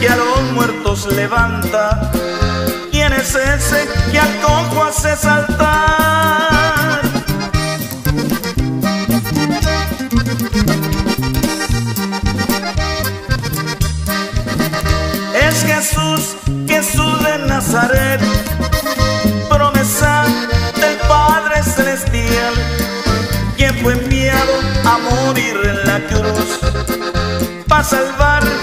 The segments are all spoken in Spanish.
que a los muertos levanta? ¿Quién es ese que al cojo hace saltar? Es Jesús, Jesús de Nazaret, promesa del Padre Celestial, quien fue enviado a morir en la cruz para salvar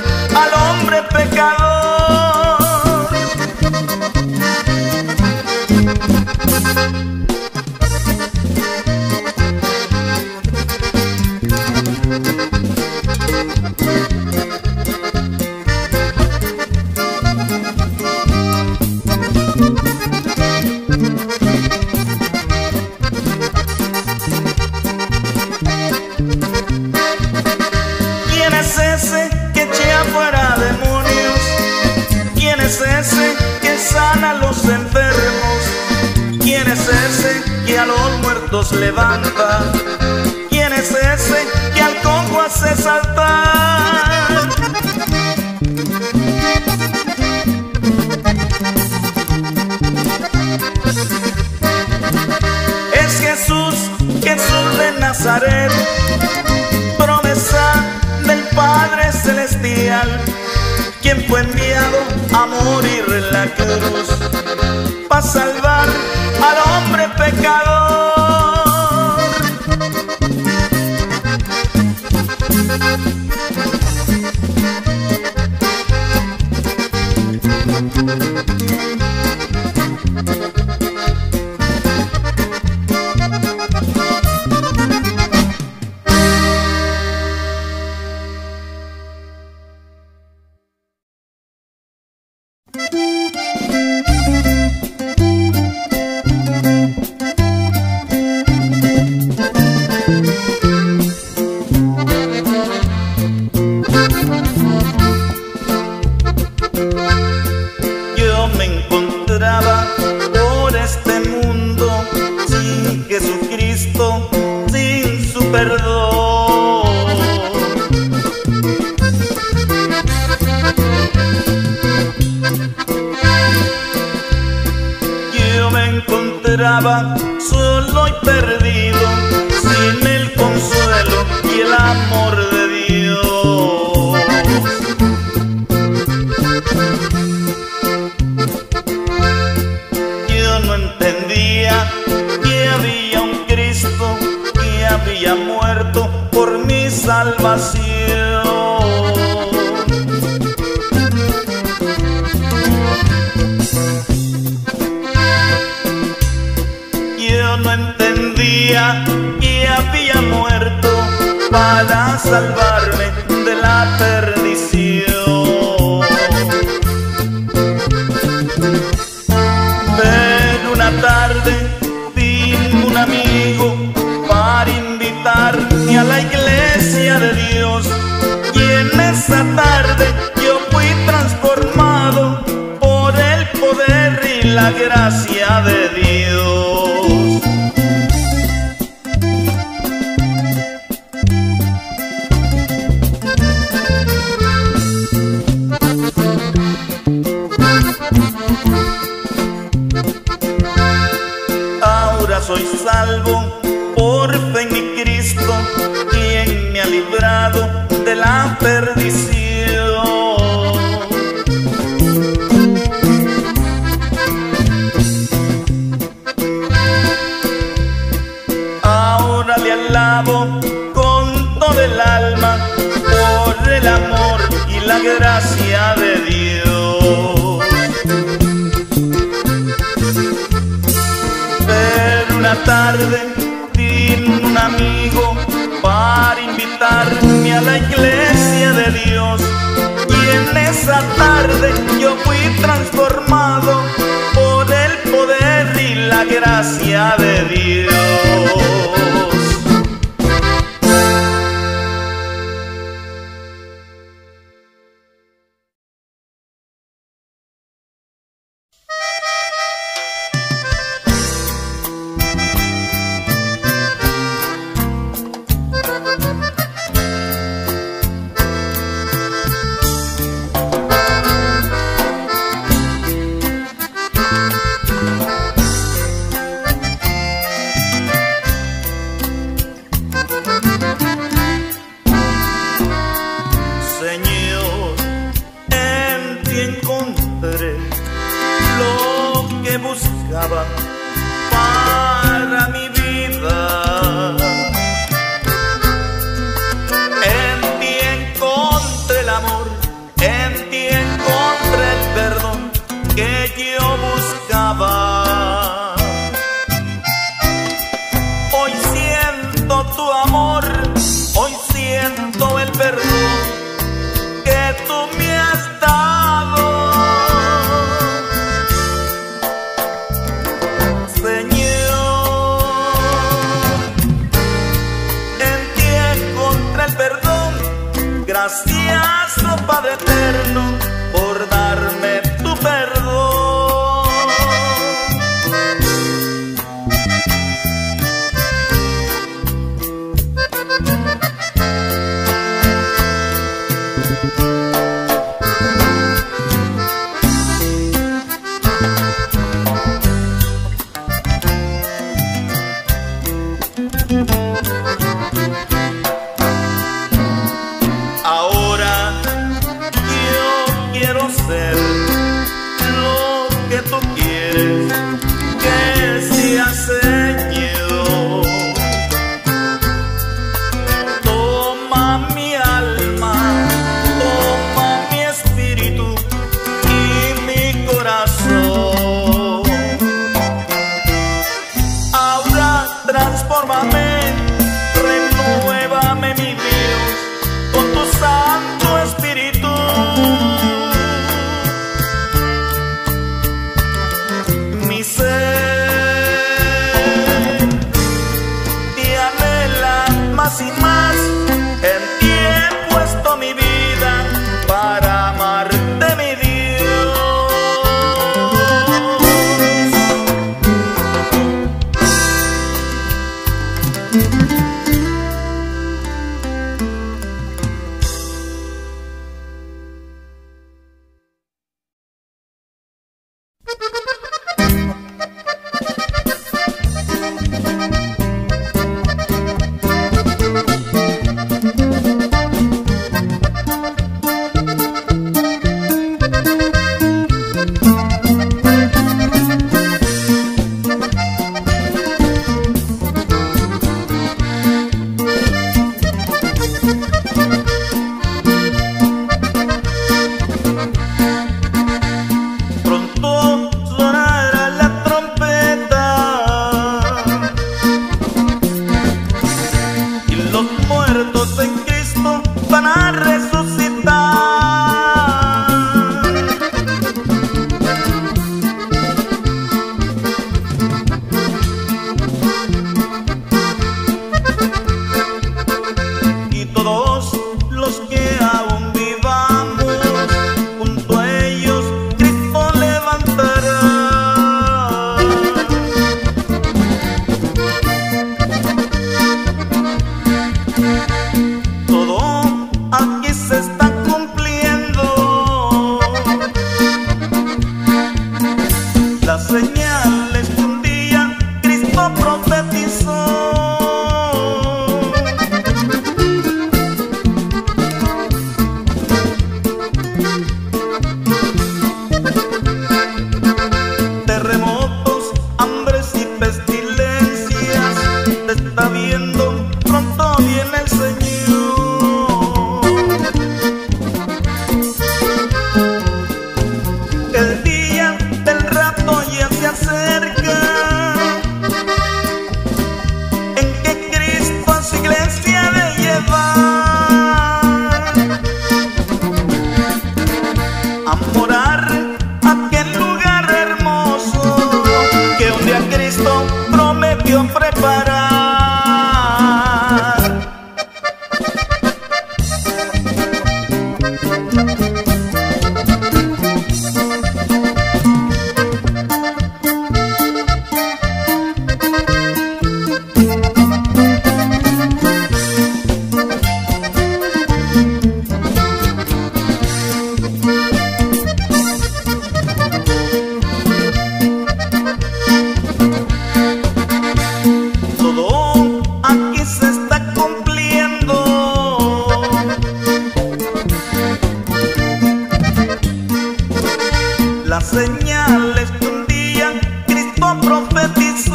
levanta. ¿Quién es ese que al Congo hace saltar? Es Jesús, Jesús de Nazaret, promesa del Padre Celestial, quien fue enviado a morir en la cruz alma assim.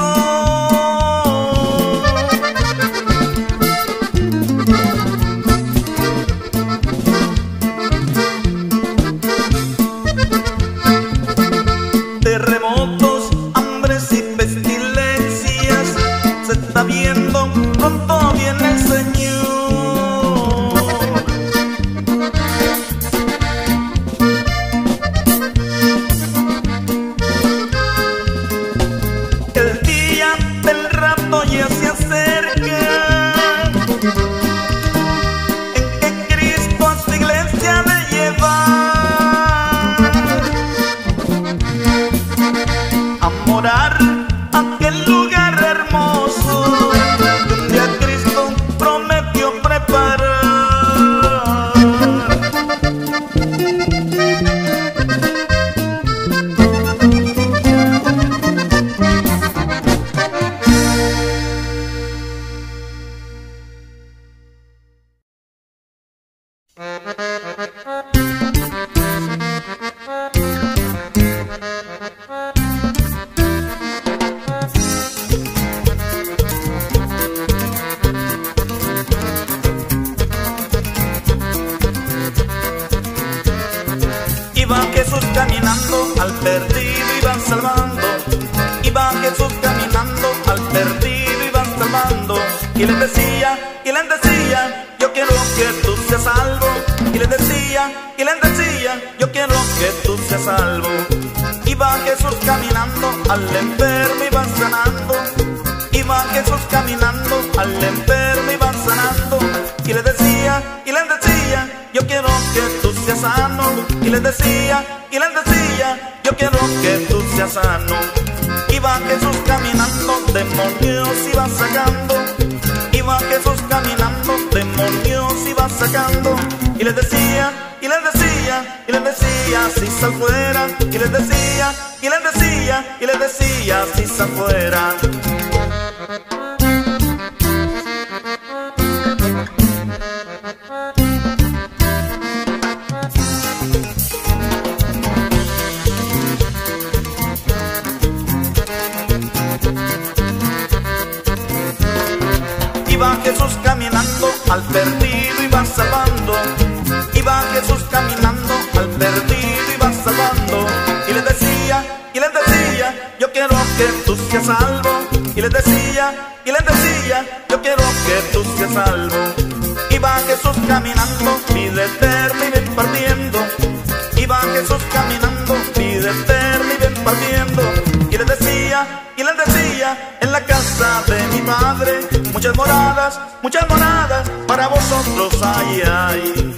sol. Y les decía, y les decía, yo quiero que tú seas sano. Iba Jesús caminando, demonios iba sacando. Iba Jesús caminando, demonios iba sacando. Y les decía, y les decía, y les decía, si sal fuera. Y les decía, y les decía, y les decía, si sal fuera. Jesús caminando, al perdido iba salvando. Iba Jesús caminando, al perdido iba salvando. Y les decía, y les decía, yo quiero que tú seas salvo. Y les decía, y les decía, yo quiero que tú seas salvo. Iba Jesús caminando, vida eterna y ven partiendo. Iba Jesús caminando, vida eterna y ven partiendo. Y les decía, y les decía, en la casa de mi madre, muchas moradas, muchas moradas, para vosotros hay, hay.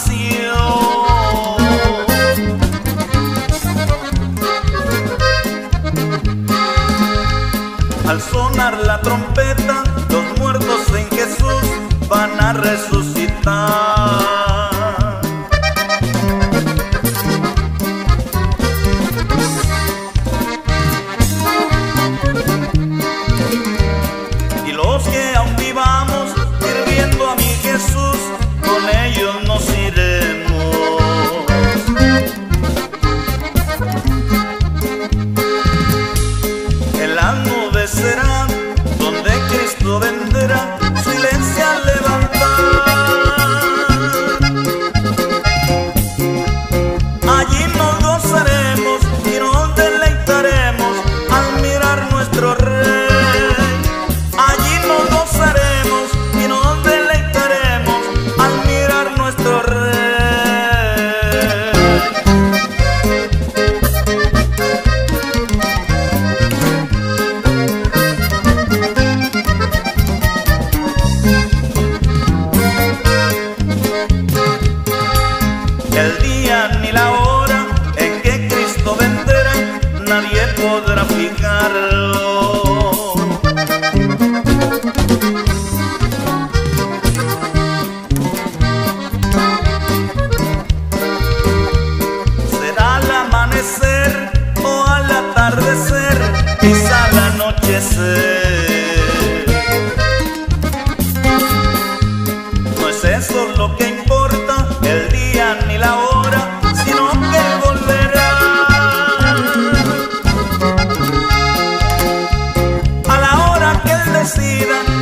see you. vida.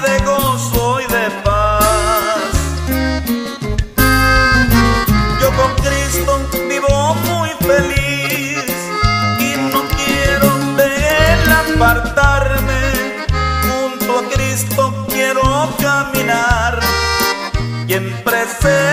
de gozo y de paz. Yo con Cristo vivo muy feliz y no quiero de él apartarme. Junto a Cristo quiero caminar y en presencia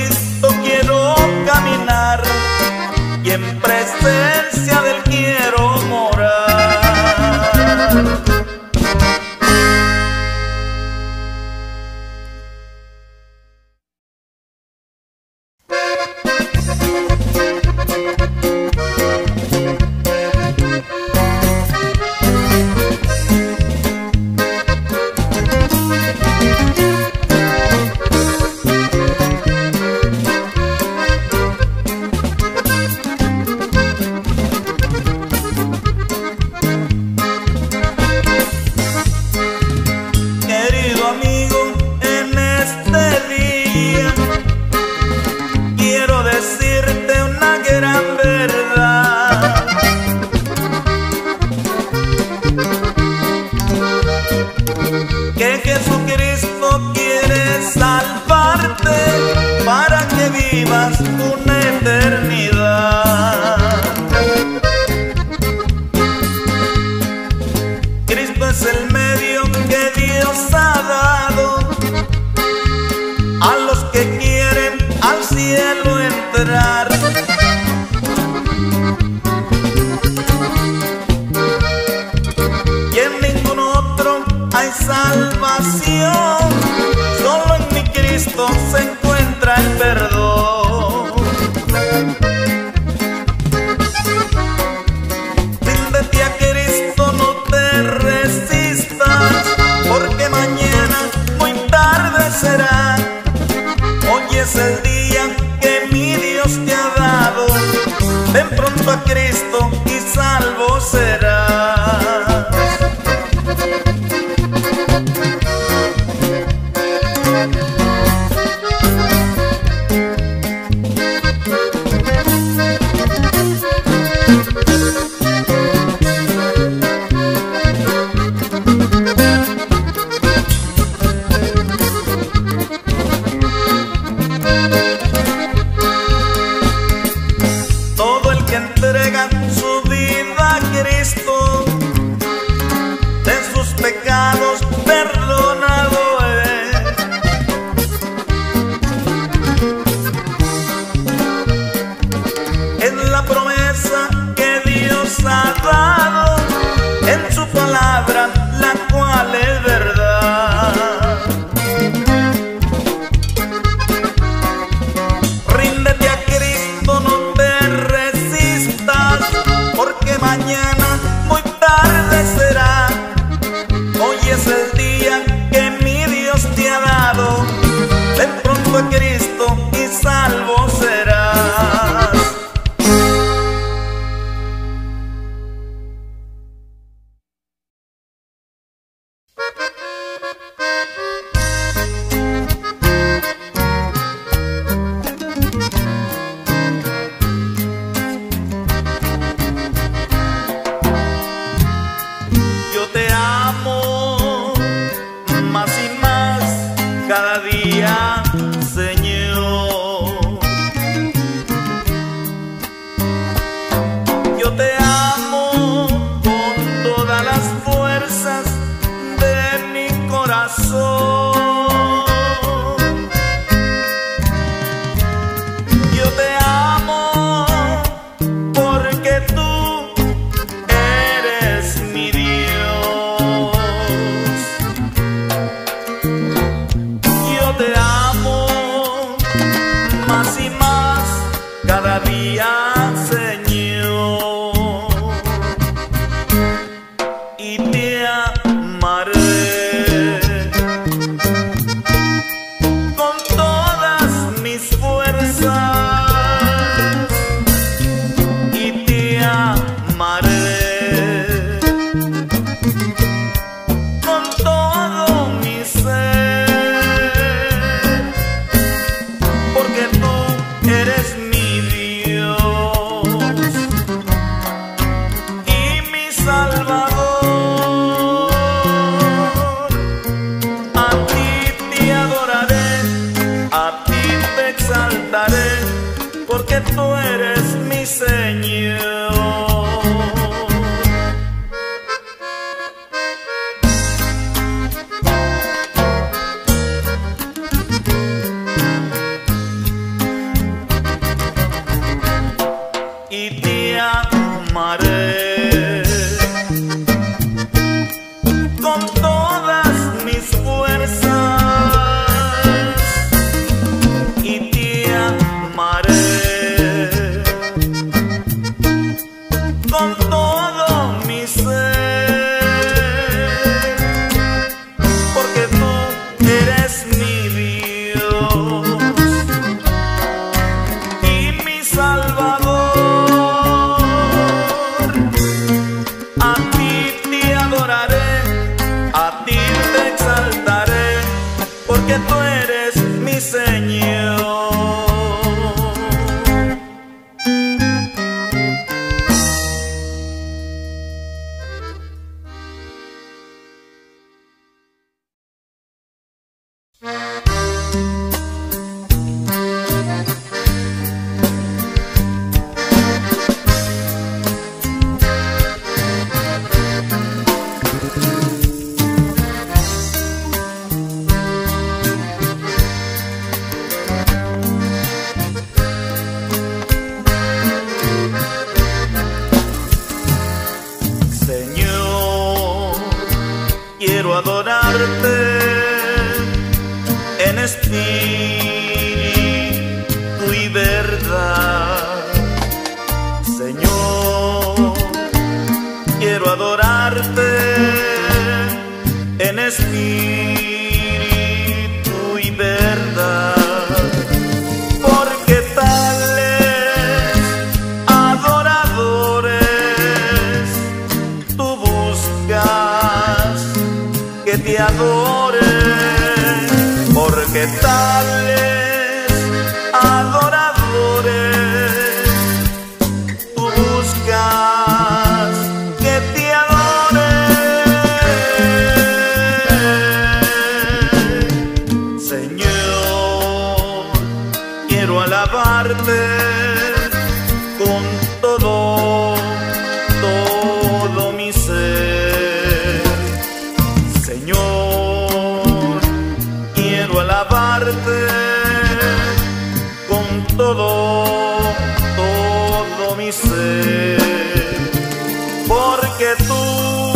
breathe Minnesota. hanya a ti te exaltaré, porque tú eres mi Señor. Adorarte en espíritu Porque tú,